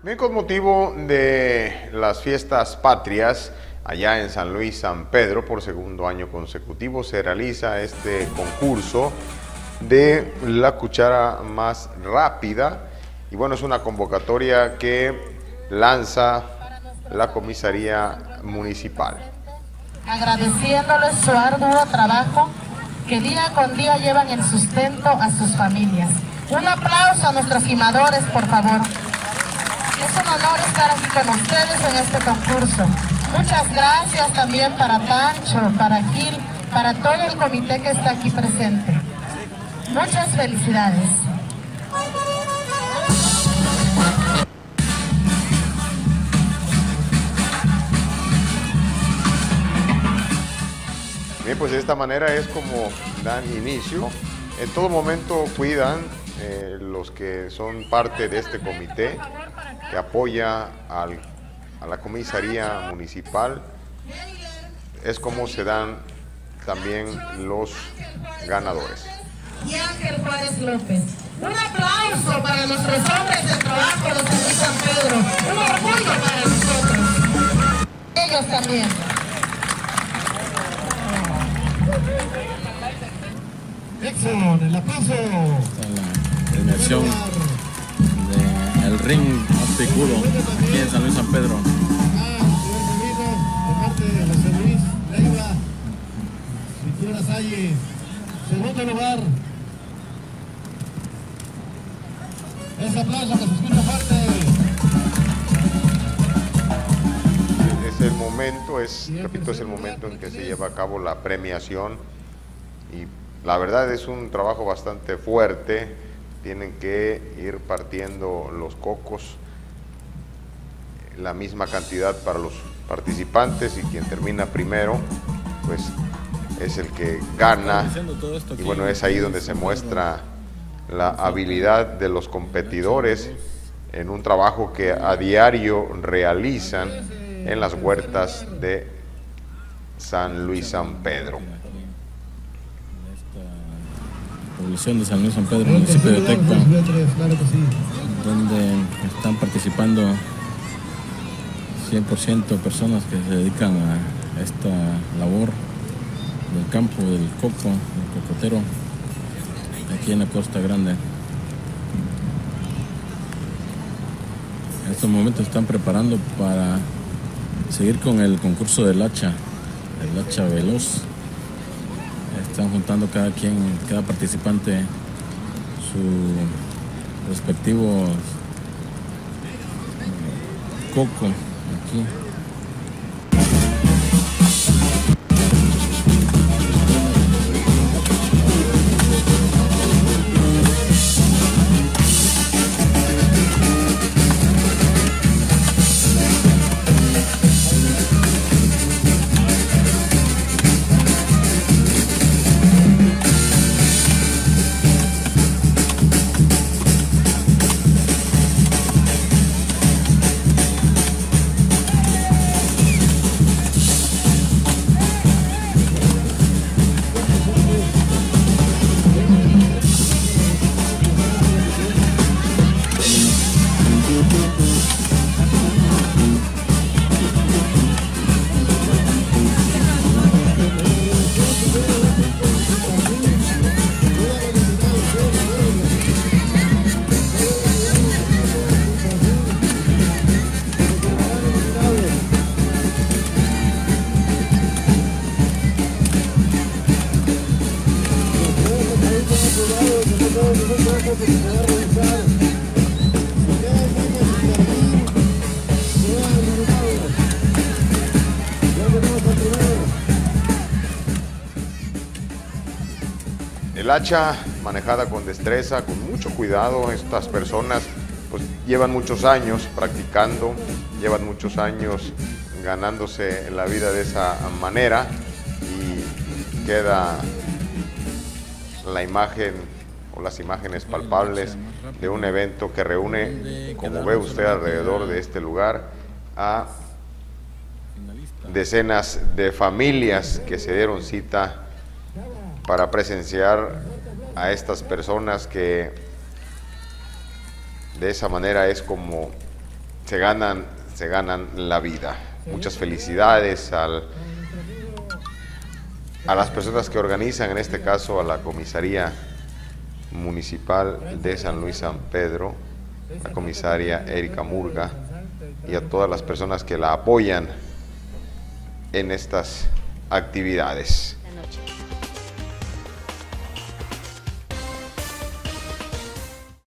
Bien, con motivo de las fiestas patrias, allá en San Luis San Pedro, por segundo año consecutivo, se realiza este concurso de la cuchara más rápida. Y bueno, es una convocatoria que lanza la comisaría municipal. Agradeciéndoles su arduo trabajo que día con día llevan el sustento a sus familias. Un aplauso a nuestros gimadores, por favor. Es un honor estar aquí con ustedes en este concurso. Muchas gracias también para Pancho, para Gil, para todo el comité que está aquí presente. Muchas felicidades. Bien, pues de esta manera es como dan inicio. En todo momento cuidan eh, los que son parte de este comité que apoya al, a la comisaría municipal. Es como se dan también los ganadores. Y Ángel Juárez López. Un aplauso para nuestros hombres de trabajo de San San Pedro. Un orgullo para nosotros. Ellos también. Exxon, el aplauso. la premiación del ring picudo aquí en San Luis San Pedro. segundo lugar. Ese aplauso que se escucha fuerte. Es el momento, es, repito, es el momento en que se lleva a cabo la premiación y la verdad es un trabajo bastante fuerte. Tienen que ir partiendo los cocos la misma cantidad para los participantes y quien termina primero, pues es el que gana. Y bueno, es ahí donde se muestra la habilidad de los competidores en un trabajo que a diario realizan en las huertas de San Luis San Pedro. Población de San Luis San Pedro, municipio de Tecpa, donde están participando 100% personas que se dedican a esta labor del campo, del coco, del cocotero, aquí en la Costa Grande. En estos momentos están preparando para seguir con el concurso del hacha, el hacha veloz. Están juntando cada quien, cada participante su respectivo coco aquí El hacha manejada con destreza, con mucho cuidado, estas personas pues llevan muchos años practicando, llevan muchos años ganándose la vida de esa manera. Y queda la imagen o las imágenes palpables de un evento que reúne, como ve usted alrededor de este lugar, a decenas de familias que se dieron cita para presenciar a estas personas que de esa manera es como se ganan, se ganan la vida. Muchas felicidades al, a las personas que organizan, en este caso a la comisaría municipal de San Luis San Pedro, la comisaria Erika Murga y a todas las personas que la apoyan en estas actividades.